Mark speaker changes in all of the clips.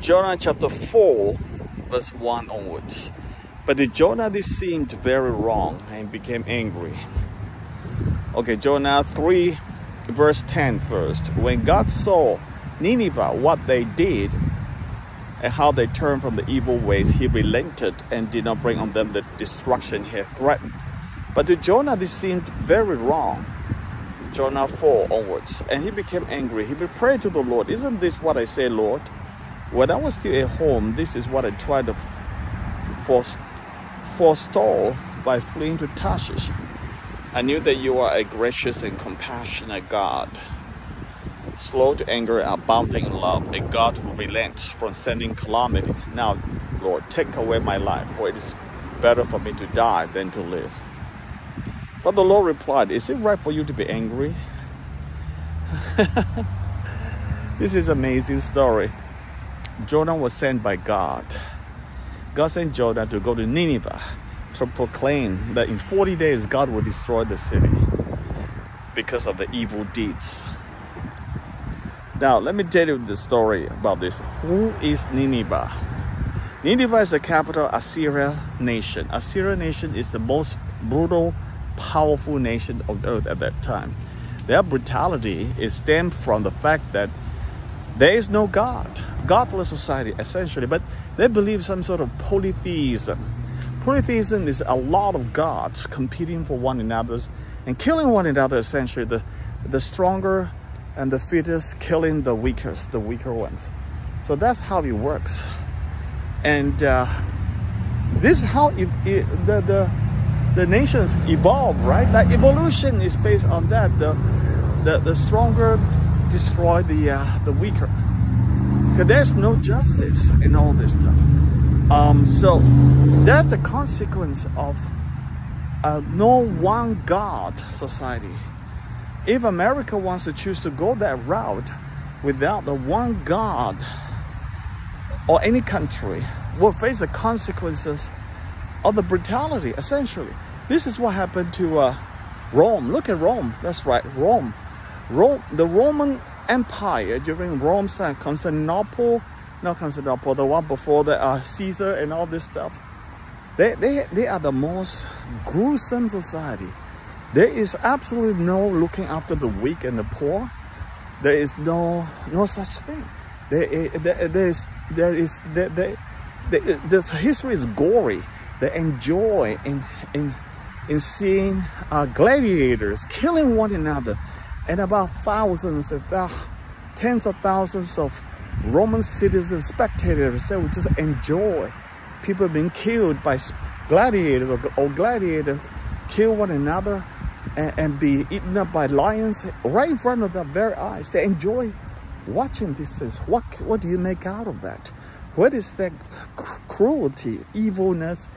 Speaker 1: Jonah chapter 4, verse 1 onwards. But the Jonah this seemed very wrong and became angry. Okay, Jonah 3, verse 10 first. When God saw Nineveh, what they did, and how they turned from the evil ways, he relented and did not bring on them the destruction he had threatened. But to Jonah, this seemed very wrong. Jonah 4 onwards. And he became angry. He prayed to the Lord, Isn't this what I say, Lord? When I was still at home, this is what I tried to forestall by fleeing to Tarshish. I knew that you are a gracious and compassionate God, slow to anger and abounding in love, a God who relents from sending calamity. Now, Lord, take away my life, for it is better for me to die than to live. But the Lord replied, Is it right for you to be angry? this is amazing story. Jonah was sent by God. God sent Jordan to go to Nineveh to proclaim that in 40 days God will destroy the city because of the evil deeds. Now, let me tell you the story about this. Who is Nineveh? Nineveh is the capital Assyria nation. Assyria nation is the most brutal, powerful nation of earth at that time. Their brutality is stemmed from the fact that there is no God, godless society essentially, but they believe some sort of polytheism Polytheism is a lot of gods competing for one another and killing one another essentially. The, the stronger and the fittest killing the weakest, the weaker ones. So that's how it works. And uh, this is how it, it, the, the, the nations evolve, right? Like evolution is based on that. The, the, the stronger destroy the, uh, the weaker. Because there's no justice in all this stuff. Um, so that's a consequence of a no one God society. If America wants to choose to go that route without the one God or any country will face the consequences of the brutality, essentially. This is what happened to uh, Rome. Look at Rome. That's right, Rome. Rome, the Roman Empire during Rome's time, Constantinople, not Constantinople, the one before the uh, Caesar and all this stuff. They, they, they are the most gruesome society. There is absolutely no looking after the weak and the poor. There is no no such thing. There, is there is there, there, this history is gory. They enjoy in in in seeing uh, gladiators killing one another, and about thousands, about uh, tens of thousands of Roman citizens, spectators, they would just enjoy people being killed by gladiators or, or gladiators kill one another and, and, be eaten up by lions right in front of their very eyes. They enjoy watching these things. What, what do you make out of that? Where does that cruelty, evilness,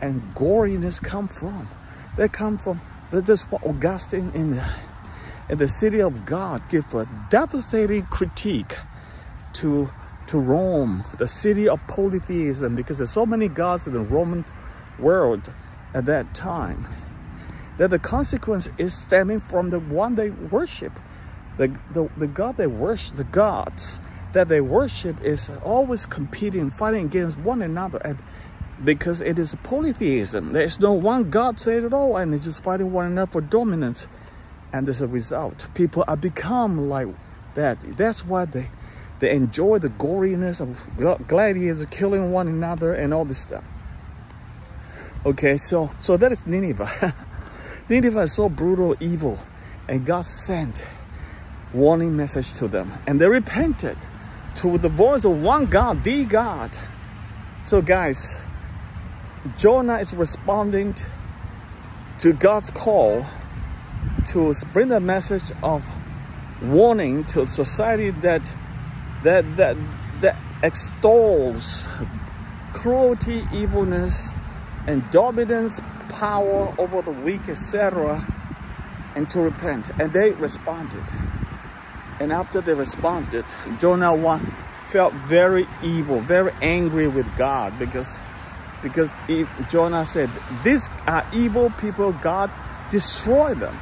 Speaker 1: and goriness come from? They come from, that's what Augustine in the, in the city of God give a devastating critique to to Rome, the city of polytheism, because there's so many gods in the Roman world at that time, that the consequence is stemming from the one they worship. The, the, the God they worship, the gods that they worship is always competing, fighting against one another. And because it is polytheism, there is no one God said at all, and it's just fighting one another for dominance. And as a result, people are become like that. That's why they they enjoy the goriness of gladiators killing one another and all this stuff. Okay, so so that is Nineveh. Nineveh is so brutal, evil, and God sent warning message to them, and they repented to the voice of one God, the God. So guys, Jonah is responding to God's call to bring the message of warning to society that that that that extols cruelty, evilness, and dominance, power over the weak, etc., and to repent. And they responded. And after they responded, Jonah 1 felt very evil, very angry with God because because Jonah said, these are evil people, God destroy them.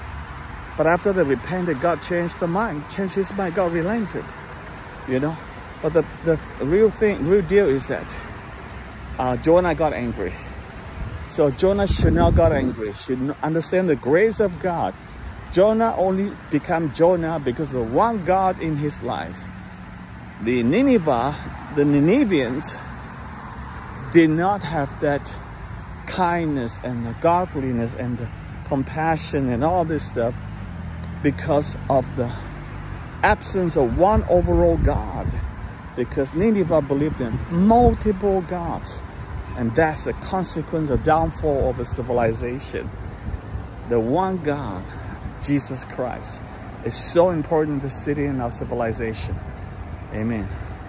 Speaker 1: But after they repented, God changed the mind, changed his mind, God relented you know But the, the real thing, real deal is that uh, Jonah got angry. So Jonah should not got angry, should understand the grace of God. Jonah only became Jonah because of one God in his life. The Nineveh, the Ninevians, did not have that kindness and the godliness and the compassion and all this stuff because of the absence of one overall God because Nineveh believed in multiple gods. And that's the consequence of downfall of a civilization. The one God, Jesus Christ, is so important in the city and our civilization. Amen.